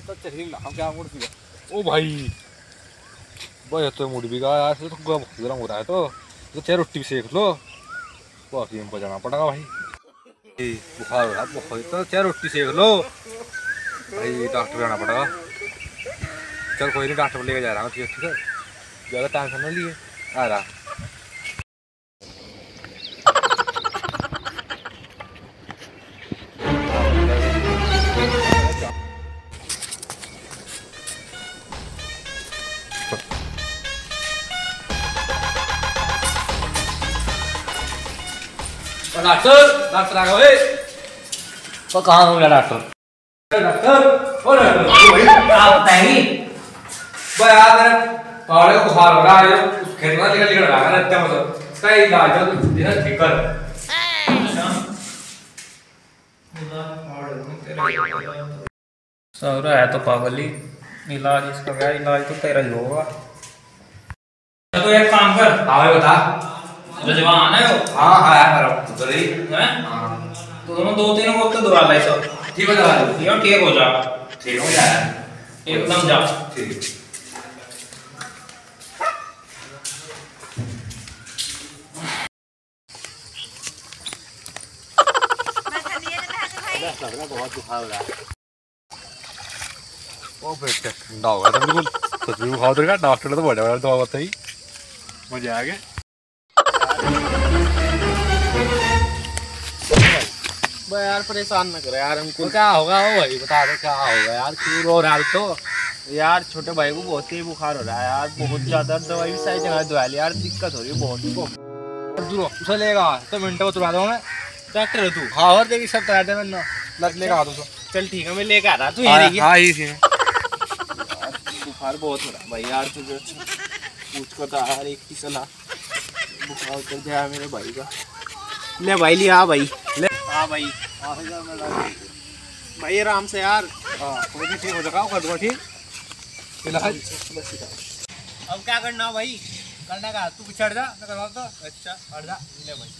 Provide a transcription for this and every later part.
तो क्या तो तो। रोटी भी सेक लो। हमको जाना पड़ेगा भाई। बुखार हो रहा है तो चाहे रोटी सेक लो। भाई, डॉक्टर जाना पड़ेगा। चल कोई नहीं, डॉक्टर को लेके जा रहा हूँ है ठीक है? ज़्यादा टेंशन न लिए। आ रहा। डॉक्टर डॉक्टर आ गए तो कहाँ हो गया डॉक्टर डॉक्टर ओ डॉक्टर आप भाई यार मेरे पहाड़ को बुखार हो रहा है उस खेत में निकल निकल रहा है इतना मतलब इसका इलाज है तो देना ठीक कर सौरा है तो पागल ही इलाज इसका क्या इलाज तो तेरा ही होगा तो एक काम कर हाँ भाई बता रजवान है? वो हाँ हाँ यार मेरा उधर ही हैं? हाँ। तो दोनों दो तीन को तो दवा ले सब ठीक है दवा दो। ये ठीक हो जा। ठीक हो जाए एकदम जा। ठीक। बहुत बुखार हो रहा है ओ बेटे ठंडा हो गया था बिल्कुल। कुछ भी बुखार उतर गया। डॉक्टर ने तो बड़ा बड़ा दवा बताई। मुझे आ गया। यार परेशान ना करो यार हमको क्या होगा वो भाई बता दो क्या होगा यार क्यों रो रहा है तो? यार छोटे भाई को बहुत ही बुखार हो रहा है यार बहुत ज़्यादा दवाई भी सारी जगह दवा ली यार दिक्कत हो रही है बहुत को दूर उसे तो मिनटों में तुरा डॉक्टर है तू? हाँ और देखी सब आ दो तो। चल ठीक है मैं लेके आ रहा तू यहीं हाँ ही सी। बुखार बहुत हो रहा है भाई यार तुझे पूछ को तो यार एक ही सलाह। बुखार कर जाए मेरे भाई का। ले भाई लिया भाई। ले। हाँ भाई। भाई आराम से यार। हाँ कोई ठीक हो जाएगा कर दूँगा ठीक? इलाज अब क्या करना भाई? करना का तू पिछड़ जा मैं करवा तो अच्छा। हट जा ले भाई।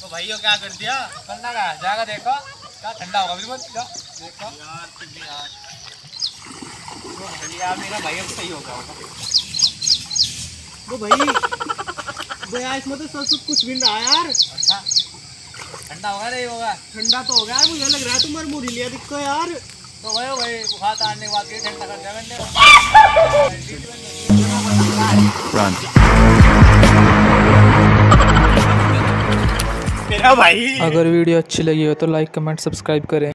तो भाई ये क्या कर दिया? करना का जाकर देखो। क्या ठंडा होगा बिल्कुल देखो। यार यार। यार मेरा भाई अब सही हो गया होगा तो भाई भैया इसमें तो सब कुछ भी नहीं रहा यार। अच्छा ठंडा होगा नहीं होगा। ठंडा तो हो गया मुझे लग रहा है तुम मुड़ी लिया दिक्को यार। तो भाई भाई बुखार तारने के बाद ठंडा कर दिया मैंने। मेरा भाई। अगर वीडियो अच्छी लगी हो तो लाइक कमेंट सब्सक्राइब करें।